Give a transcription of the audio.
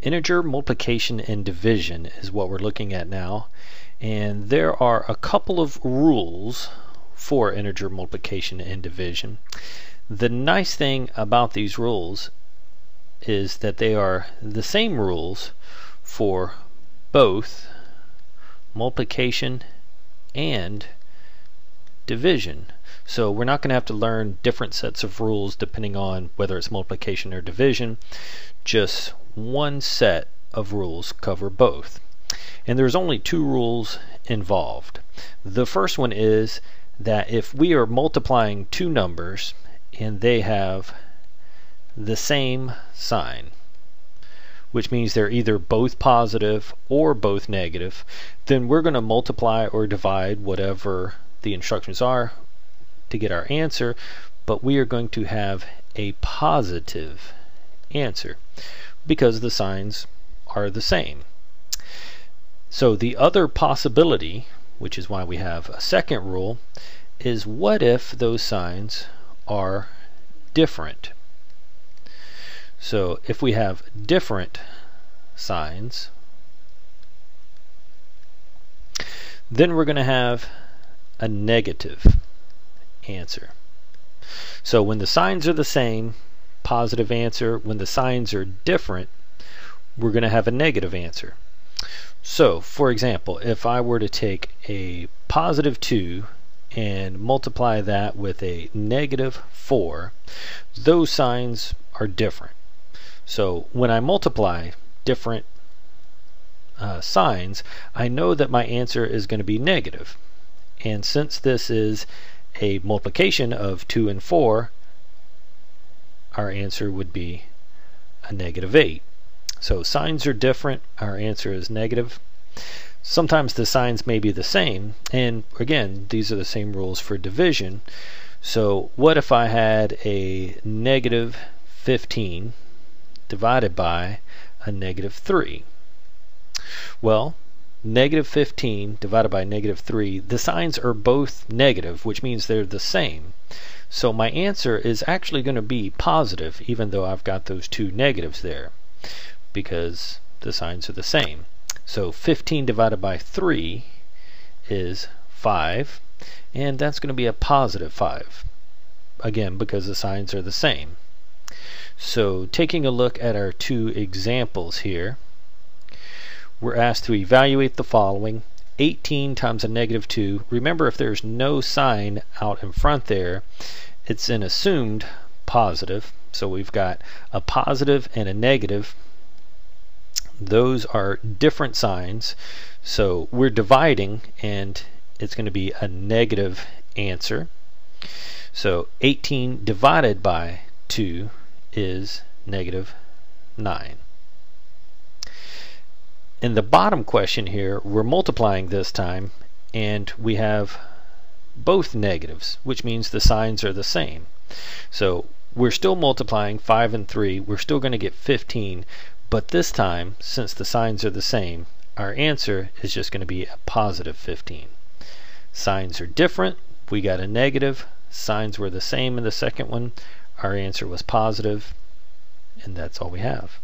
Integer multiplication and division is what we're looking at now. And there are a couple of rules for integer multiplication and division. The nice thing about these rules is that they are the same rules for both multiplication and division. So we're not going to have to learn different sets of rules depending on whether it's multiplication or division. Just one set of rules cover both. And there's only two rules involved. The first one is that if we are multiplying two numbers and they have the same sign, which means they're either both positive or both negative, then we're going to multiply or divide whatever the instructions are to get our answer, but we are going to have a positive answer because the signs are the same. So the other possibility, which is why we have a second rule, is what if those signs are different? So if we have different signs, then we're going to have a negative answer. So when the signs are the same, positive answer. When the signs are different, we're going to have a negative answer. So, for example, if I were to take a positive 2 and multiply that with a negative 4, those signs are different. So when I multiply different uh, signs, I know that my answer is going to be negative. And since this is a multiplication of 2 and 4, our answer would be a negative 8. So signs are different, our answer is negative. Sometimes the signs may be the same, and again, these are the same rules for division. So what if I had a negative 15 divided by a negative 3. Well, negative 15 divided by negative 3, the signs are both negative, which means they're the same. So my answer is actually going to be positive, even though I've got those two negatives there, because the signs are the same. So 15 divided by 3 is 5, and that's going to be a positive 5, again, because the signs are the same. So taking a look at our two examples here, we're asked to evaluate the following. 18 times a negative 2. Remember if there's no sign out in front there, it's an assumed positive. So we've got a positive and a negative. Those are different signs. So we're dividing and it's going to be a negative answer. So 18 divided by 2 is negative 9. In the bottom question here, we're multiplying this time, and we have both negatives, which means the signs are the same. So we're still multiplying 5 and 3, we're still going to get 15, but this time, since the signs are the same, our answer is just going to be a positive 15. Signs are different, we got a negative, signs were the same in the second one, our answer was positive, and that's all we have.